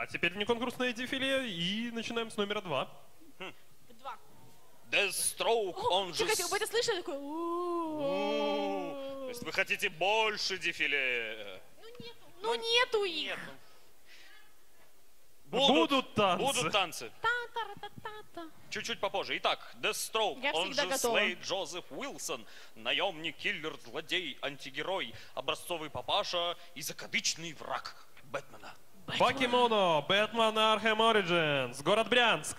А теперь внеконкурсное дефиле и начинаем с номера два. Два. Deathstroke, он же... Чекайте, вы это слышали? Такой, То есть вы хотите больше дефиле? Ну нету их. Будут танцы. Будут танцы. Чуть-чуть попозже. Итак, Deathstroke, Я он же готова. Слейд Джозеф Уилсон, наемник, киллер, злодей, антигерой, образцовый папаша и закадычный враг Бэтмена. Покемоно, Бэтмен Архем Origins, город Брянск.